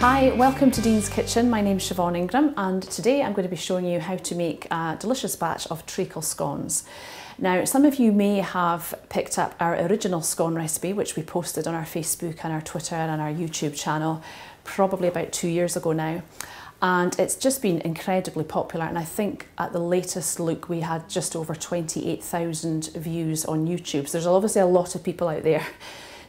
Hi, welcome to Dean's Kitchen. My name's Siobhan Ingram and today I'm going to be showing you how to make a delicious batch of treacle scones. Now, some of you may have picked up our original scone recipe, which we posted on our Facebook and our Twitter and our YouTube channel probably about two years ago now. And it's just been incredibly popular. And I think at the latest look, we had just over 28,000 views on YouTube. So there's obviously a lot of people out there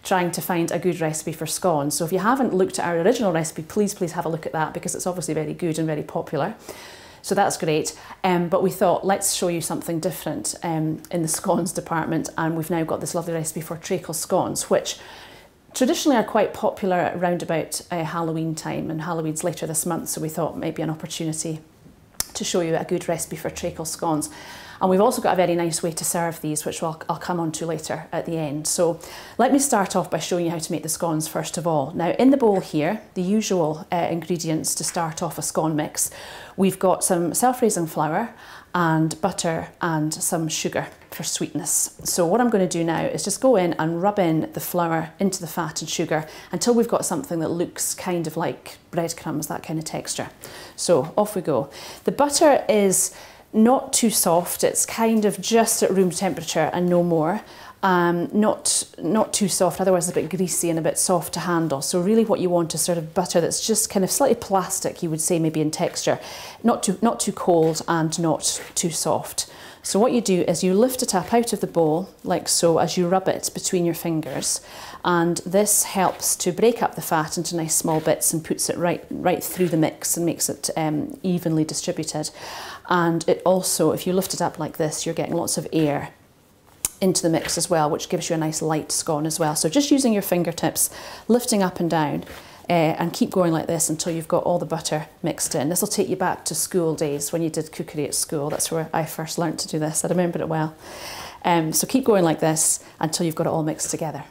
trying to find a good recipe for scones. So if you haven't looked at our original recipe, please, please have a look at that because it's obviously very good and very popular. So that's great. Um, but we thought, let's show you something different um, in the scones department. And we've now got this lovely recipe for treacle scones, which traditionally are quite popular around about uh, Halloween time. And Halloween's later this month, so we thought maybe an opportunity to show you a good recipe for treacle scones. And we've also got a very nice way to serve these, which I'll, I'll come on to later at the end. So let me start off by showing you how to make the scones first of all. Now in the bowl here, the usual uh, ingredients to start off a scone mix. We've got some self-raising flour and butter and some sugar for sweetness. So what I'm going to do now is just go in and rub in the flour into the fat and sugar until we've got something that looks kind of like breadcrumbs, that kind of texture. So off we go. The butter is not too soft, it's kind of just at room temperature and no more. Um, not, not too soft, otherwise it's a bit greasy and a bit soft to handle. So really what you want is sort of butter that's just kind of slightly plastic, you would say maybe in texture. Not too, not too cold and not too soft. So what you do is you lift it up out of the bowl, like so, as you rub it between your fingers. And this helps to break up the fat into nice small bits and puts it right, right through the mix and makes it um, evenly distributed. And it also, if you lift it up like this, you're getting lots of air into the mix as well, which gives you a nice light scone as well. So just using your fingertips, lifting up and down, uh, and keep going like this until you've got all the butter mixed in. This will take you back to school days when you did cookery at school. That's where I first learned to do this. I remember it well. Um, so keep going like this until you've got it all mixed together.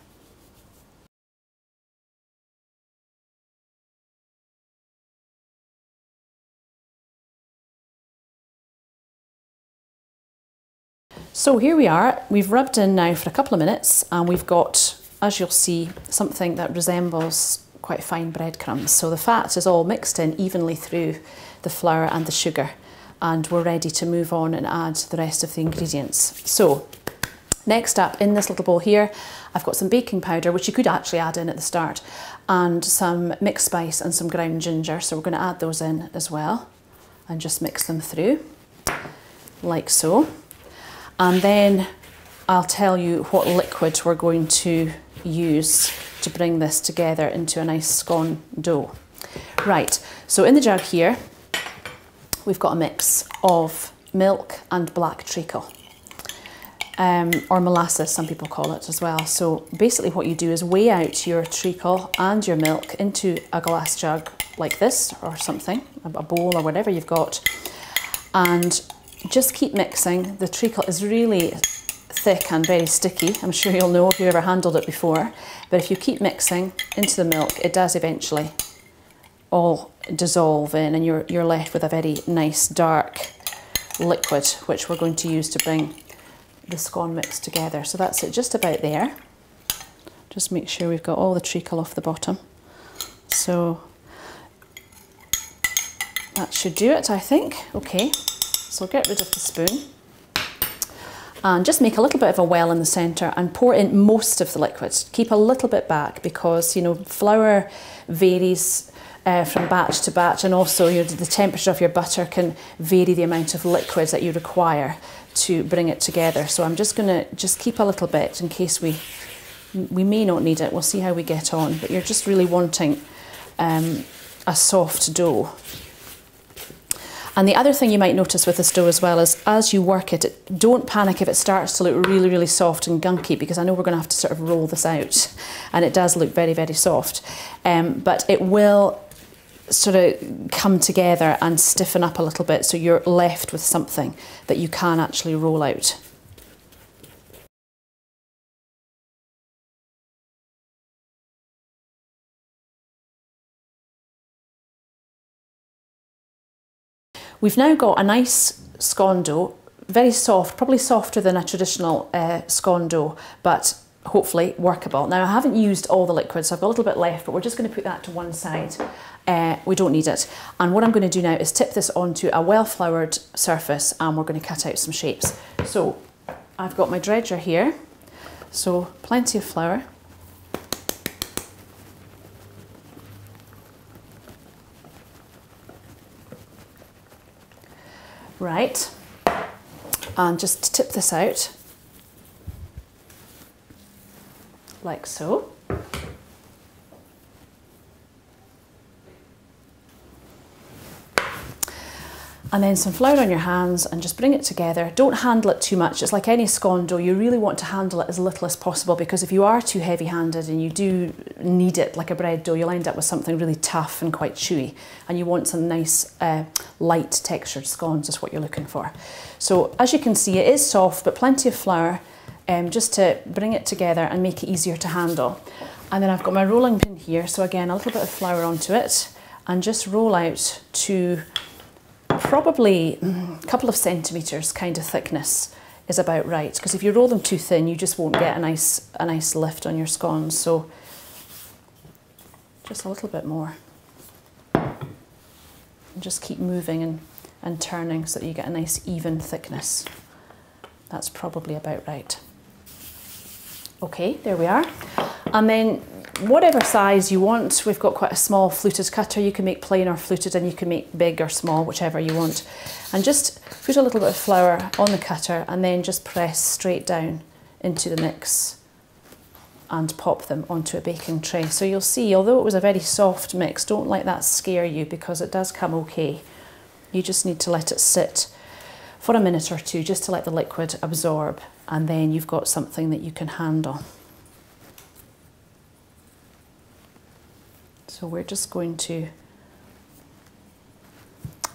So here we are, we've rubbed in now for a couple of minutes and we've got, as you'll see, something that resembles quite fine breadcrumbs. So the fat is all mixed in evenly through the flour and the sugar and we're ready to move on and add the rest of the ingredients. So next up in this little bowl here, I've got some baking powder, which you could actually add in at the start, and some mixed spice and some ground ginger. So we're going to add those in as well and just mix them through like so. And then I'll tell you what liquid we're going to use to bring this together into a nice scone dough. Right, so in the jug here, we've got a mix of milk and black treacle. Um, or molasses, some people call it as well. So basically what you do is weigh out your treacle and your milk into a glass jug like this or something, a bowl or whatever you've got, and just keep mixing. The treacle is really thick and very sticky. I'm sure you'll know if you've ever handled it before. But if you keep mixing into the milk, it does eventually all dissolve in and you're, you're left with a very nice dark liquid, which we're going to use to bring the scone mix together. So that's it, just about there. Just make sure we've got all the treacle off the bottom. So that should do it, I think. Okay. So get rid of the spoon and just make a little bit of a well in the centre and pour in most of the liquid. Keep a little bit back because, you know, flour varies uh, from batch to batch and also the temperature of your butter can vary the amount of liquid that you require to bring it together. So I'm just going to just keep a little bit in case we we may not need it. We'll see how we get on. But you're just really wanting um, a soft dough. And the other thing you might notice with this dough as well is as you work it, don't panic if it starts to look really, really soft and gunky because I know we're going to have to sort of roll this out and it does look very, very soft. Um, but it will sort of come together and stiffen up a little bit so you're left with something that you can actually roll out. We've now got a nice scone dough, very soft, probably softer than a traditional uh, scone dough, but hopefully workable. Now I haven't used all the liquid, so I've got a little bit left, but we're just going to put that to one side. Uh, we don't need it. And what I'm going to do now is tip this onto a well-floured surface and we're going to cut out some shapes. So I've got my dredger here, so plenty of flour. Right, and just tip this out like so. And then some flour on your hands and just bring it together. Don't handle it too much. It's like any scone dough, you really want to handle it as little as possible because if you are too heavy handed and you do knead it like a bread dough, you'll end up with something really tough and quite chewy. And you want some nice uh, light textured scones is what you're looking for. So as you can see, it is soft, but plenty of flour um, just to bring it together and make it easier to handle. And then I've got my rolling pin here. So again, a little bit of flour onto it and just roll out to probably mm, a couple of centimetres kind of thickness is about right because if you roll them too thin you just won't get a nice a nice lift on your scones so just a little bit more. And just keep moving and, and turning so that you get a nice even thickness. That's probably about right. Okay there we are. And then whatever size you want. We've got quite a small fluted cutter. You can make plain or fluted and you can make big or small, whichever you want. And just put a little bit of flour on the cutter and then just press straight down into the mix and pop them onto a baking tray. So you'll see, although it was a very soft mix, don't let that scare you because it does come okay. You just need to let it sit for a minute or two just to let the liquid absorb and then you've got something that you can handle. So we're just going to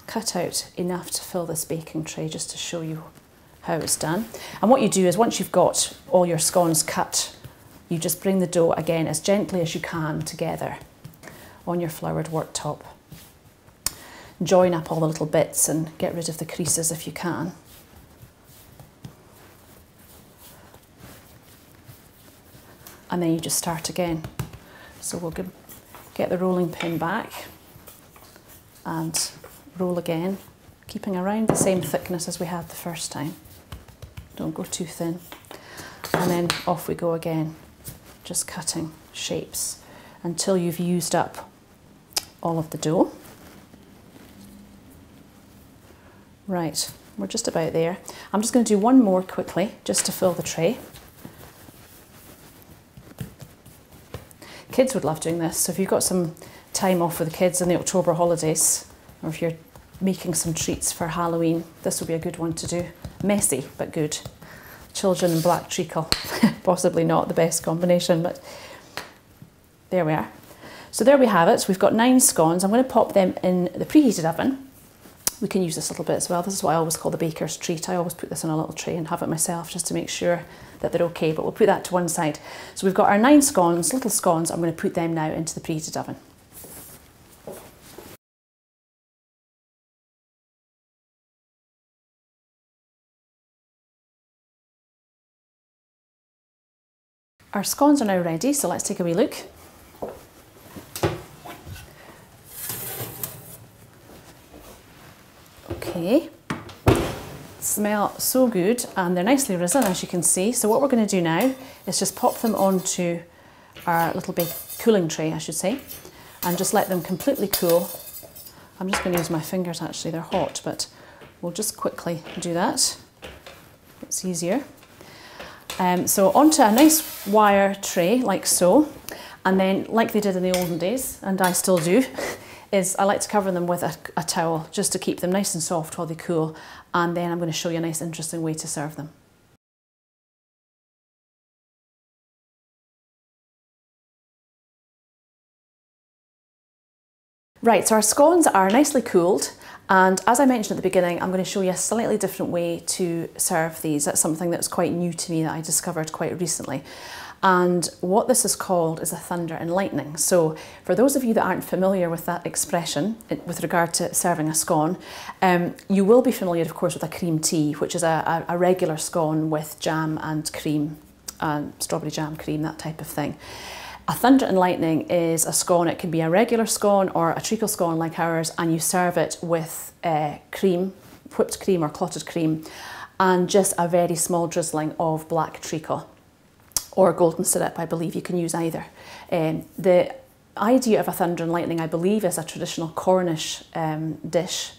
cut out enough to fill this baking tray just to show you how it's done. And what you do is once you've got all your scones cut, you just bring the dough again as gently as you can together on your floured worktop. Join up all the little bits and get rid of the creases if you can. And then you just start again. So we'll give Get the rolling pin back and roll again, keeping around the same thickness as we had the first time. Don't go too thin. And then off we go again, just cutting shapes until you've used up all of the dough. Right, we're just about there. I'm just going to do one more quickly just to fill the tray. Kids would love doing this. So if you've got some time off with the kids in the October holidays, or if you're making some treats for Halloween, this would be a good one to do. Messy, but good. Children and black treacle, possibly not the best combination, but there we are. So there we have it. We've got nine scones. I'm going to pop them in the preheated oven. We can use this little bit as well. This is what I always call the baker's treat. I always put this on a little tray and have it myself just to make sure that they're okay, but we'll put that to one side. So we've got our nine scones, little scones. I'm going to put them now into the preheated oven. Our scones are now ready, so let's take a wee look. Smell so good and they're nicely risen as you can see. So what we're going to do now is just pop them onto our little big cooling tray, I should say, and just let them completely cool. I'm just going to use my fingers actually, they're hot, but we'll just quickly do that. It's easier. Um, so onto a nice wire tray like so, and then like they did in the olden days, and I still do, is I like to cover them with a, a towel just to keep them nice and soft while they cool and then I'm going to show you a nice interesting way to serve them. Right, so our scones are nicely cooled and as I mentioned at the beginning, I'm going to show you a slightly different way to serve these. That's something that's quite new to me that I discovered quite recently. And what this is called is a thunder and lightning. So for those of you that aren't familiar with that expression with regard to serving a scone, um, you will be familiar, of course, with a cream tea, which is a, a, a regular scone with jam and cream and strawberry jam cream, that type of thing. A thunder and lightning is a scone. It can be a regular scone or a treacle scone like ours, and you serve it with uh, cream, whipped cream or clotted cream, and just a very small drizzling of black treacle or golden syrup. I believe you can use either. Um, the idea of a thunder and lightning, I believe, is a traditional Cornish um, dish,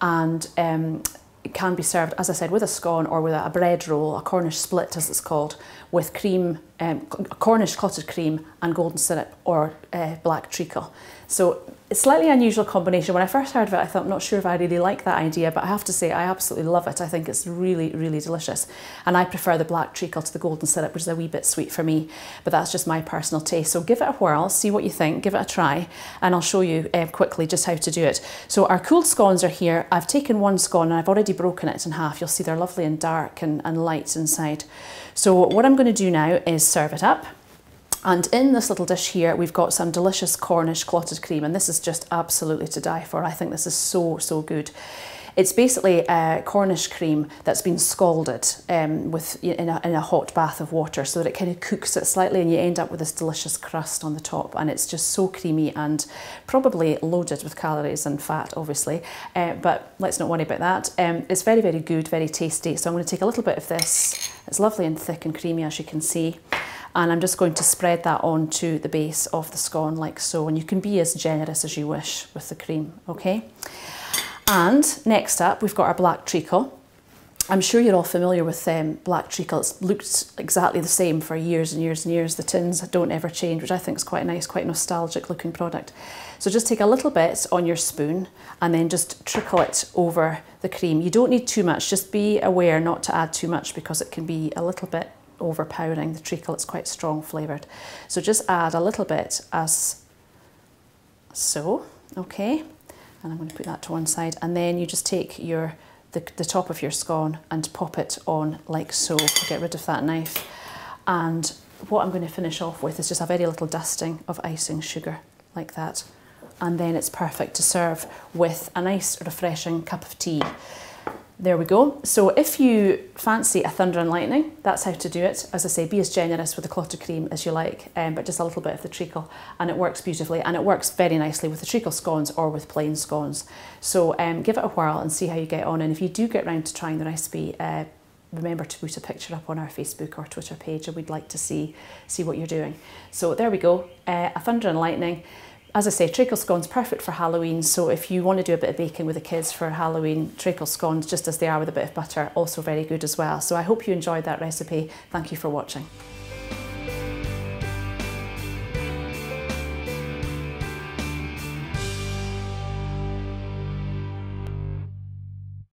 and um, it can be served, as I said, with a scone or with a bread roll, a Cornish split as it's called, with cream, um, Cornish clotted cream and golden syrup or uh, black treacle. So it's slightly unusual combination. When I first heard of it, I thought, I'm not sure if I really like that idea, but I have to say I absolutely love it. I think it's really, really delicious. And I prefer the black treacle to the golden syrup, which is a wee bit sweet for me, but that's just my personal taste. So give it a whirl, see what you think, give it a try, and I'll show you uh, quickly just how to do it. So our cooled scones are here. I've taken one scone and I've already broken it in half. You'll see they're lovely and dark and, and light inside. So what I'm going to do now is serve it up. And in this little dish here, we've got some delicious Cornish clotted cream, and this is just absolutely to die for. I think this is so, so good. It's basically a Cornish cream that's been scalded um, with in a, in a hot bath of water so that it kind of cooks it slightly and you end up with this delicious crust on the top and it's just so creamy and probably loaded with calories and fat obviously uh, but let's not worry about that. Um, it's very very good, very tasty so I'm going to take a little bit of this. It's lovely and thick and creamy as you can see and I'm just going to spread that onto the base of the scone like so and you can be as generous as you wish with the cream okay and next up we've got our black treacle I'm sure you're all familiar with um, black treacle. It's looked exactly the same for years and years and years. The tins don't ever change, which I think is quite a nice, quite nostalgic looking product. So just take a little bit on your spoon and then just trickle it over the cream. You don't need too much. Just be aware not to add too much because it can be a little bit overpowering. The treacle, it's quite strong flavoured. So just add a little bit as so, okay, and I'm going to put that to one side. And then you just take your the, the top of your scone and pop it on like so, to get rid of that knife. And what I'm going to finish off with is just a very little dusting of icing sugar like that. And then it's perfect to serve with a nice refreshing cup of tea. There we go. So if you fancy a thunder and lightning, that's how to do it. As I say, be as generous with the clotted cream as you like, um, but just a little bit of the treacle, and it works beautifully. And it works very nicely with the treacle scones or with plain scones. So um, give it a whirl and see how you get on. And if you do get round to trying the recipe, uh, remember to put a picture up on our Facebook or Twitter page, and we'd like to see see what you're doing. So there we go, uh, a thunder and lightning. As I say, treacle scones perfect for Halloween. So if you want to do a bit of baking with the kids for Halloween, treacle scones, just as they are with a bit of butter, also very good as well. So I hope you enjoyed that recipe. Thank you for watching.